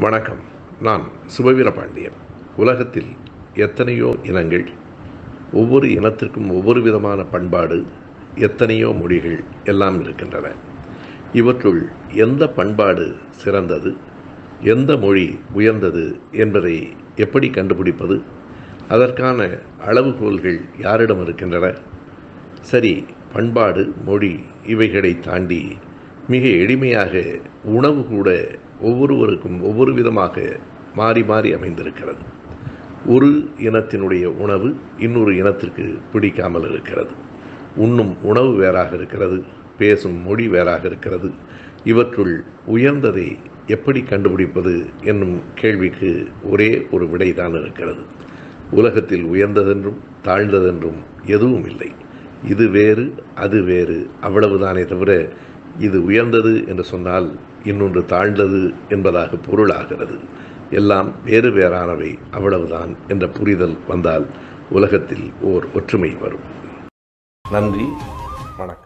வணக்கம். நான் சுபவீரபாண்டியன். உலகத்தில் எத்தனையோ இனங்கள் ஒவ்வொரு இனத்திற்கும் ஒவ்வொரு விதமான பண்பாடு எத்தனையோ மொழிகள் எல்லாம் இருக்கின்றன. இவற்றுள் எந்த பண்பாடு சிறந்தது எந்த மொழி உயர்ந்தது என்பதை எப்படி கண்டுபிடிப்பது அதற்கான அளவுகோல்கள் யாரிடம் இருக்கின்றன? சரி பண்பாடு மொழி இவைகளை தாண்டி மிக எளிமையாக உணவு கூட ஒவ்வொருவருக்கும் ஒவ்வொரு விதமாக மாறி மாறி அமைந்திருக்கிறது. ஒரு இனத்தினுடைய உணவு இன்னொரு இனத்திற்கு பிடிக்காமல் இருக்கிறது. உண்ணும் உணவு வேறாக இருக்கிறது. பேசும் மொழி வேறாக இருக்கிறது. இவற்றுள் உயர்ந்ததை எப்படி கண்டுபிடிப்பது என்னும் கேள்விக்கு ஒரே ஒரு விடைதான் இருக்கிறது. உலகத்தில் உயர்ந்ததென்றும் தாழ்ந்ததென்றும் எதுவும் இல்லை. இது வேறு அது வேறு அவ்வளவுதானே தவிர இது உயர்ந்தது என்று சொன்னால் இன்னொன்று தாழ்ந்தது என்பதாக பொருளாகிறது. எல்லாம் வேறு வேறானவை அவ்வளவுதான் என்ற புரிதல் வந்தால் உலகத்தில் ஓர் ஒற்றுமை வரும். நன்றி வணக்கம்.